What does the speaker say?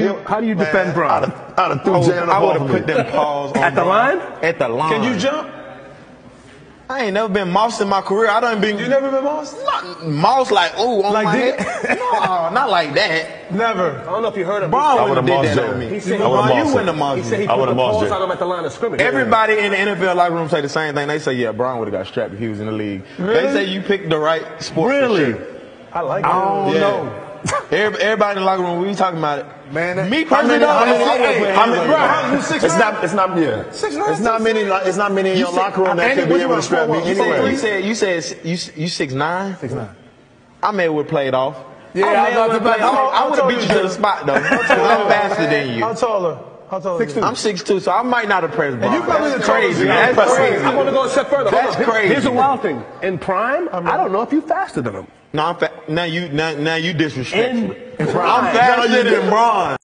you how do you defend Bron? I'd have, I'd have threw I would, Jalen I would have of put them paws on At the Bron. line? At the line. Can you jump? I ain't never been mossed in my career. I done been. You never been mossed? Not mossed like ooh on Like my did- head. no, not like that. Never. I don't know if you heard him. Bron would have did that Jalen. on me. He said- Bron, you wouldn't have him. mossed He me. said he I put the would've mossed paws on him at the line of scrimmage. Everybody in the NFL locker room say the same thing. They say, yeah, Bron would have got strapped if he was in the league. They say you picked the right sport. for Really? sure. I like I it. don't Yeah. know. Every- Everybody in the locker room, we talking about it. Man, that- me personally, many- though, how many- I would've hey, put how many- Bro, how- you six It's nine? not. It's not. Yeah. Six nine, It's not six many. It's not many in your said- locker room that Andy, can be you able to strap me one? You said, you said you said you you six nine. Six nine. I may have played off. Yeah, I I may was to played play- off. I would have beat you, you to the spot though, I'm faster than How you. tall are How tall are you? I'm six two, so I might not have pressed ball. you probably That's the tallest crazy. guy. That's crazy. I'm going to go a step further. Hold That's on. Crazy. Here's a wild thing. In prime, I don't know if you're faster than him. No, I'm fa- now you now, now you disrespectful. In prime. I'm faster than Bron.